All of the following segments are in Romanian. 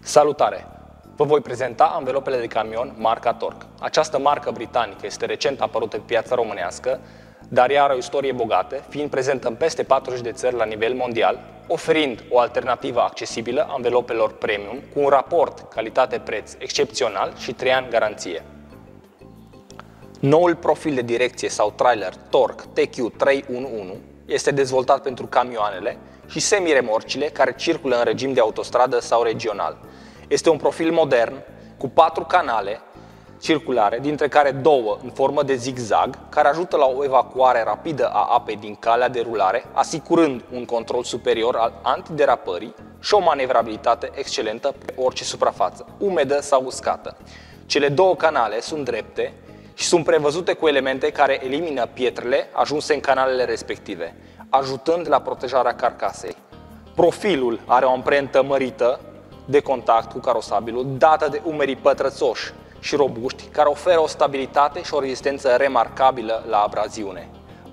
Salutare! Vă voi prezenta anvelopele de camion marca Torque. Această marcă britanică este recent apărută pe piața românească, dar ea are o istorie bogată, fiind prezentă în peste 40 de țări la nivel mondial, oferind o alternativă accesibilă anvelopelor premium cu un raport calitate-preț excepțional și 3 ani garanție. Noul profil de direcție sau trailer Torque TQ311 este dezvoltat pentru camioanele și semiremorcile care circulă în regim de autostradă sau regional. Este un profil modern cu patru canale circulare, dintre care două în formă de zigzag, care ajută la o evacuare rapidă a apei din calea de rulare, asigurând un control superior al antiderapării și o manevrabilitate excelentă pe orice suprafață, umedă sau uscată. Cele două canale sunt drepte și sunt prevăzute cu elemente care elimină pietrele ajunse în canalele respective, ajutând la protejarea carcasei. Profilul are o amprentă mărită de contact cu carosabilul, dată de umerii pătrățoși și robuști, care oferă o stabilitate și o rezistență remarcabilă la abraziune.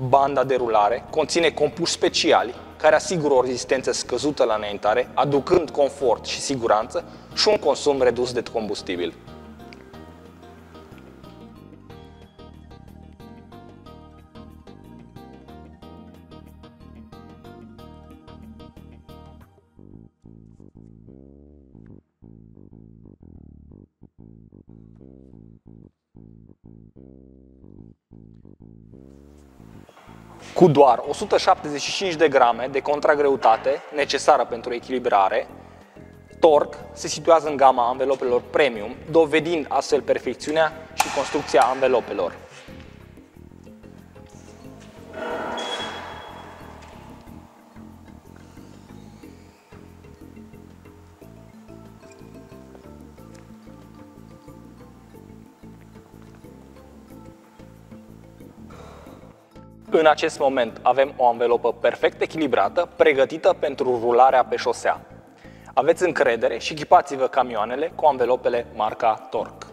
Banda de rulare conține compuși speciali care asigură o rezistență scăzută la înaintare, aducând confort și siguranță și un consum redus de combustibil. Cu doar 175 de grame de contragreutate necesară pentru echilibrare, Torque se situează în gama anvelopelor premium, dovedind astfel perfecțiunea și construcția anvelopelor. În acest moment avem o anvelopă perfect echilibrată, pregătită pentru rularea pe șosea. Aveți încredere și echipați-vă camioanele cu anvelopele marca Torque.